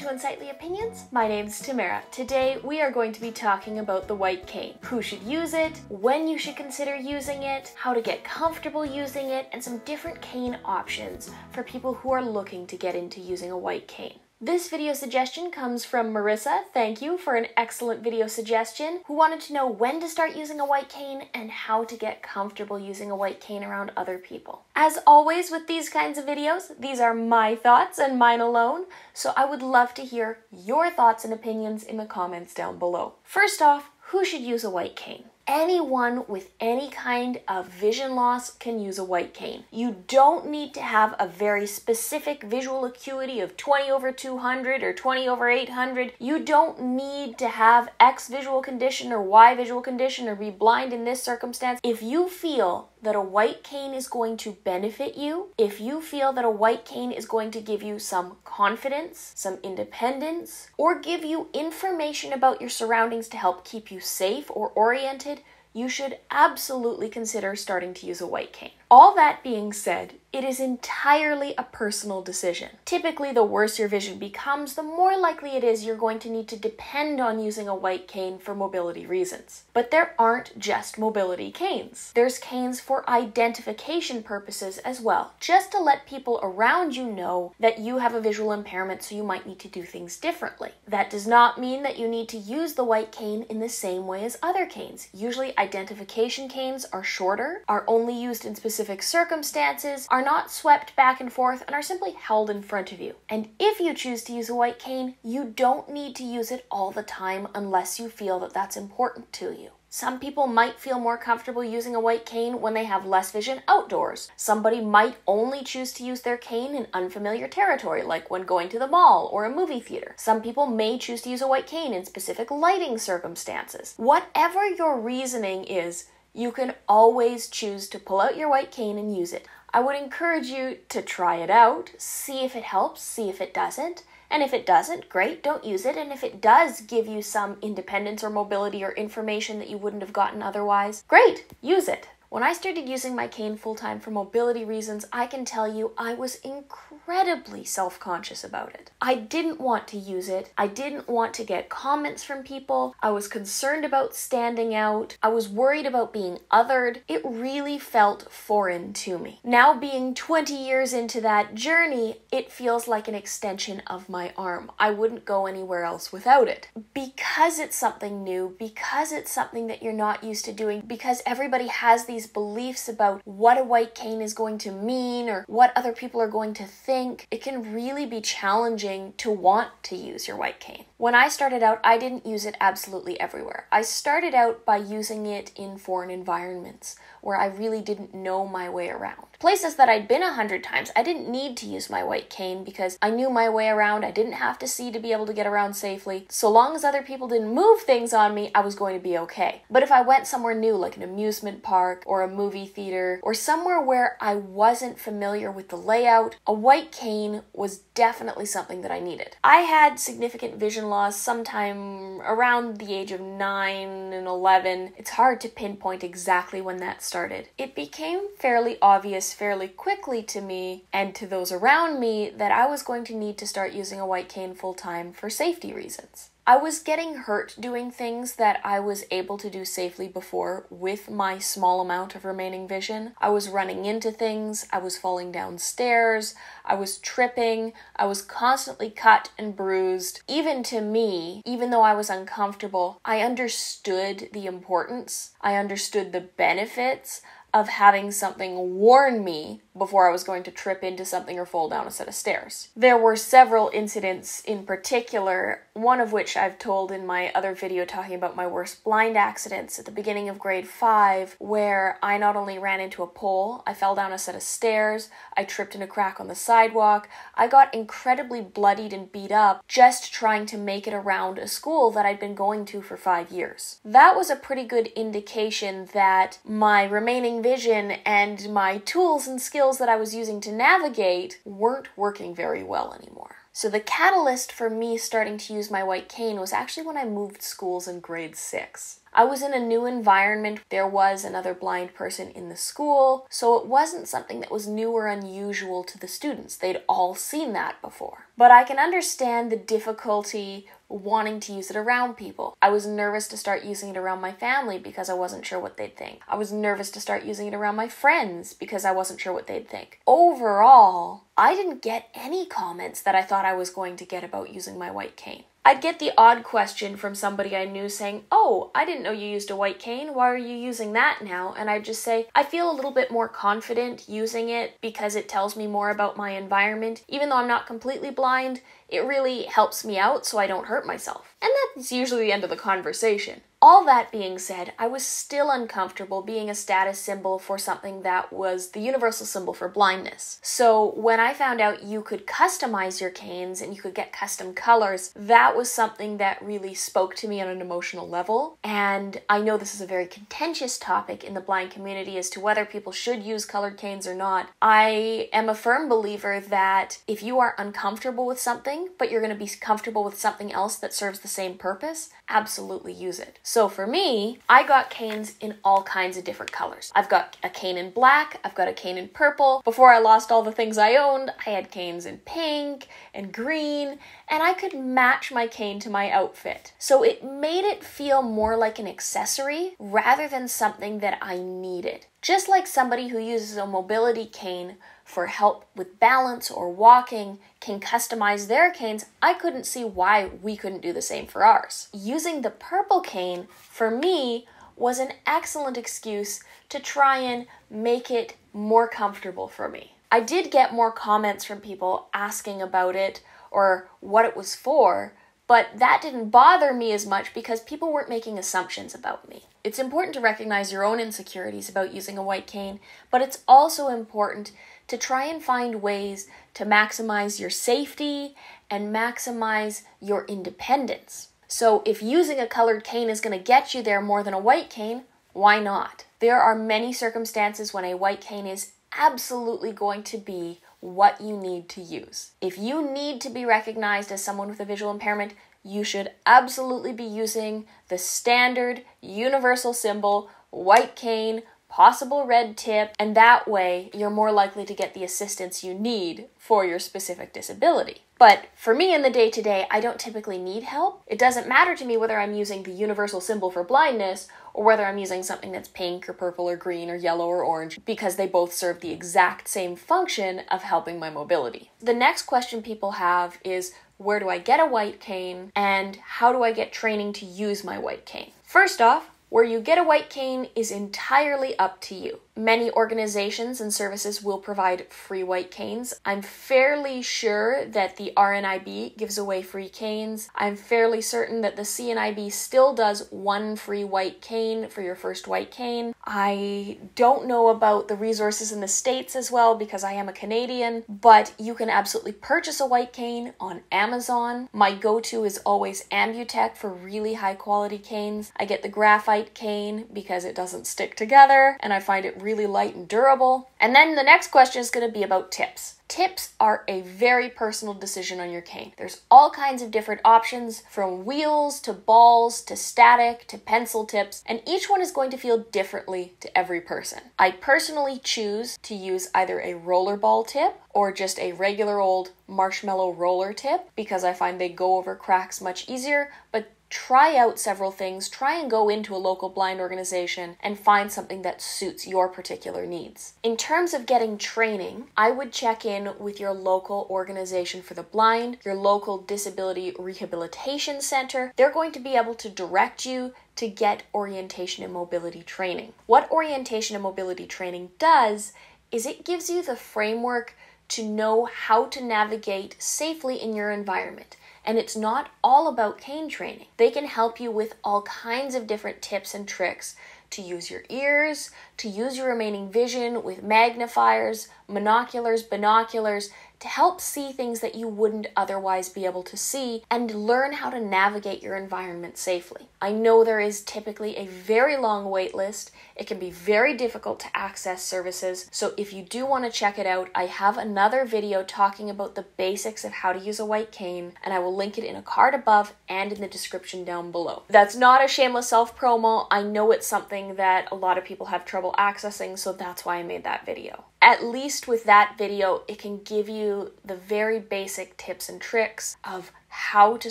to Unsightly Opinions. My name's Tamara. Today we are going to be talking about the white cane. Who should use it, when you should consider using it, how to get comfortable using it, and some different cane options for people who are looking to get into using a white cane. This video suggestion comes from Marissa. Thank you for an excellent video suggestion. Who wanted to know when to start using a white cane and how to get comfortable using a white cane around other people. As always with these kinds of videos, these are my thoughts and mine alone, so I would love to hear your thoughts and opinions in the comments down below. First off, who should use a white cane? Anyone with any kind of vision loss can use a white cane. You don't need to have a very specific visual acuity of 20 over 200 or 20 over 800. You don't need to have X visual condition or Y visual condition or be blind in this circumstance. If you feel that a white cane is going to benefit you, if you feel that a white cane is going to give you some confidence, some independence, or give you information about your surroundings to help keep you safe or oriented, you should absolutely consider starting to use a white cane. All that being said, it is entirely a personal decision. Typically, the worse your vision becomes, the more likely it is you're going to need to depend on using a white cane for mobility reasons. But there aren't just mobility canes. There's canes for identification purposes as well, just to let people around you know that you have a visual impairment so you might need to do things differently. That does not mean that you need to use the white cane in the same way as other canes. Usually, identification canes are shorter, are only used in specific specific circumstances, are not swept back and forth, and are simply held in front of you. And if you choose to use a white cane, you don't need to use it all the time unless you feel that that's important to you. Some people might feel more comfortable using a white cane when they have less vision outdoors. Somebody might only choose to use their cane in unfamiliar territory, like when going to the mall or a movie theater. Some people may choose to use a white cane in specific lighting circumstances. Whatever your reasoning is, you can always choose to pull out your white cane and use it. I would encourage you to try it out, see if it helps, see if it doesn't. And if it doesn't, great, don't use it. And if it does give you some independence or mobility or information that you wouldn't have gotten otherwise, great, use it. When I started using my cane full time for mobility reasons, I can tell you I was incredibly self conscious about it. I didn't want to use it. I didn't want to get comments from people. I was concerned about standing out. I was worried about being othered. It really felt foreign to me. Now, being 20 years into that journey, it feels like an extension of my arm. I wouldn't go anywhere else without it. Because it's something new, because it's something that you're not used to doing, because everybody has these these beliefs about what a white cane is going to mean or what other people are going to think, it can really be challenging to want to use your white cane. When I started out, I didn't use it absolutely everywhere. I started out by using it in foreign environments where I really didn't know my way around. Places that I'd been a hundred times, I didn't need to use my white cane because I knew my way around. I didn't have to see to be able to get around safely. So long as other people didn't move things on me, I was going to be okay. But if I went somewhere new, like an amusement park or a movie theater, or somewhere where I wasn't familiar with the layout, a white cane was definitely something that I needed. I had significant vision loss sometime around the age of 9 and 11. It's hard to pinpoint exactly when that started. It became fairly obvious fairly quickly to me and to those around me that I was going to need to start using a white cane full time for safety reasons. I was getting hurt doing things that I was able to do safely before with my small amount of remaining vision. I was running into things, I was falling down stairs, I was tripping, I was constantly cut and bruised. Even to me, even though I was uncomfortable, I understood the importance, I understood the benefits of having something warn me before I was going to trip into something or fall down a set of stairs. There were several incidents in particular, one of which I've told in my other video talking about my worst blind accidents at the beginning of grade 5, where I not only ran into a pole, I fell down a set of stairs, I tripped in a crack on the sidewalk, I got incredibly bloodied and beat up just trying to make it around a school that I'd been going to for five years. That was a pretty good indication that my remaining vision and my tools and skills that I was using to navigate weren't working very well anymore. So, the catalyst for me starting to use my white cane was actually when I moved schools in grade six. I was in a new environment. There was another blind person in the school, so it wasn't something that was new or unusual to the students. They'd all seen that before. But I can understand the difficulty wanting to use it around people. I was nervous to start using it around my family because I wasn't sure what they'd think. I was nervous to start using it around my friends because I wasn't sure what they'd think. Overall, I didn't get any comments that I thought I was going to get about using my white cane. I'd get the odd question from somebody I knew saying, Oh, I didn't know you used a white cane. Why are you using that now? And I'd just say, I feel a little bit more confident using it because it tells me more about my environment. Even though I'm not completely blind, it really helps me out so I don't hurt myself. And that's usually the end of the conversation. All that being said, I was still uncomfortable being a status symbol for something that was the universal symbol for blindness. So when I found out you could customize your canes and you could get custom colors, that was something that really spoke to me on an emotional level. And I know this is a very contentious topic in the blind community as to whether people should use colored canes or not. I am a firm believer that if you are uncomfortable with something, but you're going to be comfortable with something else that serves the same purpose, absolutely use it. So for me, I got canes in all kinds of different colors. I've got a cane in black, I've got a cane in purple. Before I lost all the things I owned, I had canes in pink and green, and I could match my cane to my outfit. So it made it feel more like an accessory rather than something that I needed. Just like somebody who uses a mobility cane for help with balance or walking can customize their canes, I couldn't see why we couldn't do the same for ours. Using the purple cane, for me, was an excellent excuse to try and make it more comfortable for me. I did get more comments from people asking about it or what it was for, but that didn't bother me as much because people weren't making assumptions about me. It's important to recognize your own insecurities about using a white cane, but it's also important to try and find ways to maximize your safety and maximize your independence. So, if using a colored cane is going to get you there more than a white cane, why not? There are many circumstances when a white cane is absolutely going to be what you need to use. If you need to be recognized as someone with a visual impairment, you should absolutely be using the standard universal symbol white cane possible red tip, and that way you're more likely to get the assistance you need for your specific disability. But for me in the day to day, I don't typically need help. It doesn't matter to me whether I'm using the universal symbol for blindness or whether I'm using something that's pink or purple or green or yellow or orange because they both serve the exact same function of helping my mobility. The next question people have is where do I get a white cane and how do I get training to use my white cane? First off, where you get a white cane is entirely up to you. Many organizations and services will provide free white canes. I'm fairly sure that the RNIB gives away free canes. I'm fairly certain that the CNIB still does one free white cane for your first white cane. I don't know about the resources in the States as well because I am a Canadian, but you can absolutely purchase a white cane on Amazon. My go to is always Ambutech for really high quality canes. I get the graphite cane because it doesn't stick together and I find it really really light and durable. And then the next question is going to be about tips. Tips are a very personal decision on your cane. There's all kinds of different options from wheels to balls to static to pencil tips, and each one is going to feel differently to every person. I personally choose to use either a rollerball tip or just a regular old marshmallow roller tip because I find they go over cracks much easier, but try out several things, try and go into a local blind organization and find something that suits your particular needs. In terms of getting training, I would check in with your local organization for the blind, your local disability rehabilitation center. They're going to be able to direct you to get orientation and mobility training. What orientation and mobility training does is it gives you the framework to know how to navigate safely in your environment. And it's not all about cane training. They can help you with all kinds of different tips and tricks to use your ears, to use your remaining vision with magnifiers, monoculars, binoculars, to help see things that you wouldn't otherwise be able to see and learn how to navigate your environment safely. I know there is typically a very long wait list. It can be very difficult to access services. So if you do want to check it out, I have another video talking about the basics of how to use a white cane, and I will link it in a card above and in the description down below. That's not a shameless self promo. I know it's something that a lot of people have trouble accessing, so that's why I made that video. At least with that video, it can give you the very basic tips and tricks of how to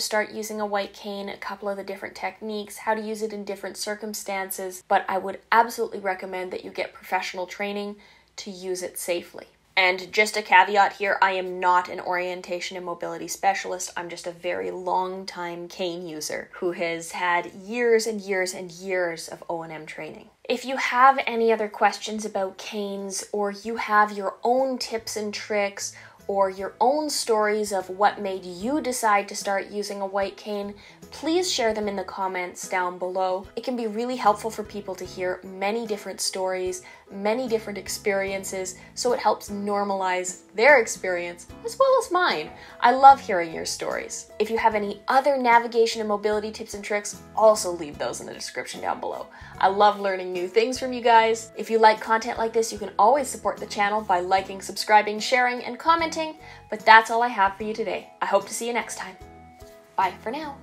start using a white cane, a couple of the different techniques, how to use it in different circumstances, but I would absolutely recommend that you get professional training to use it safely. And just a caveat here, I am not an orientation and mobility specialist. I'm just a very long time cane user who has had years and years and years of O&M training. If you have any other questions about canes or you have your own tips and tricks or your own stories of what made you decide to start using a white cane, please share them in the comments down below. It can be really helpful for people to hear many different stories, many different experiences, so it helps normalize their experience as well as mine. I love hearing your stories. If you have any other navigation and mobility tips and tricks, also leave those in the description down below. I love learning new things from you guys. If you like content like this, you can always support the channel by liking, subscribing, sharing, and commenting. But that's all I have for you today. I hope to see you next time. Bye for now.